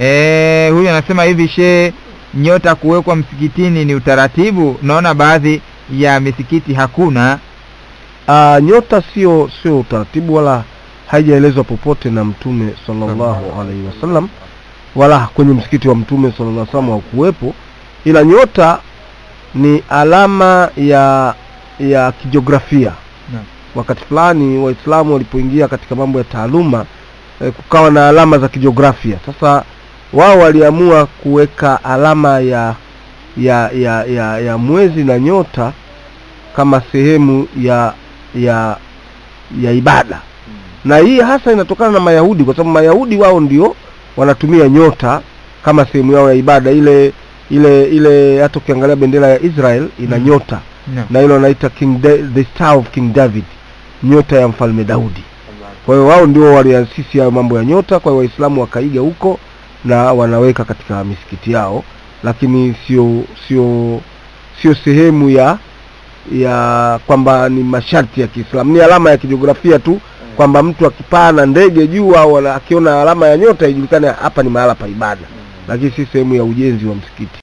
e, huyu anasema hivi she nyota kuwekwa msikitini ni utaratibu. Naona baadhi ya misikiti hakuna. Uh, nyota sio sio utaratibu wala haijaelezwa popote na mtume sallallahu alaihi wasallam wala kwenye msikiti wa mtume sallallahu alaihi wasallam haukuwepo ila nyota ni alama ya ya kijiografia. Wakati fulani waislamu walipoingia katika mambo ya taaluma eh, kukawa na alama za kijiografia. Sasa wao waliamua kuweka alama ya ya ya ya, ya mwezi na nyota kama sehemu ya ya ya ibada. Na hii hasa inatokana na mayahudi kwa sababu mayahudi wao ndio wanatumia nyota kama sehemu yao ya ibada. Ile ile ile hata ukiangalia bendera ya israel ina Mm. nyota. No. na ile wanaita king Da- the star of king david nyota ya mfalme daudi. Kwa hiyo wao ndio waliasisi hayo mambo ya nyota kwa hiyo waislamu wakaiga huko na wanaweka katika misikiti yao lakini sio sio sio sehemu ya ya kwamba ni masharti ya kiislamu. Ni alama ya kijiografia tu kwamba mtu akipaa na ndege juu au akiona alama ya nyota ijulikane hapa ni mahala pa ibada. Lakini si sehemu ya ujenzi wa msikiti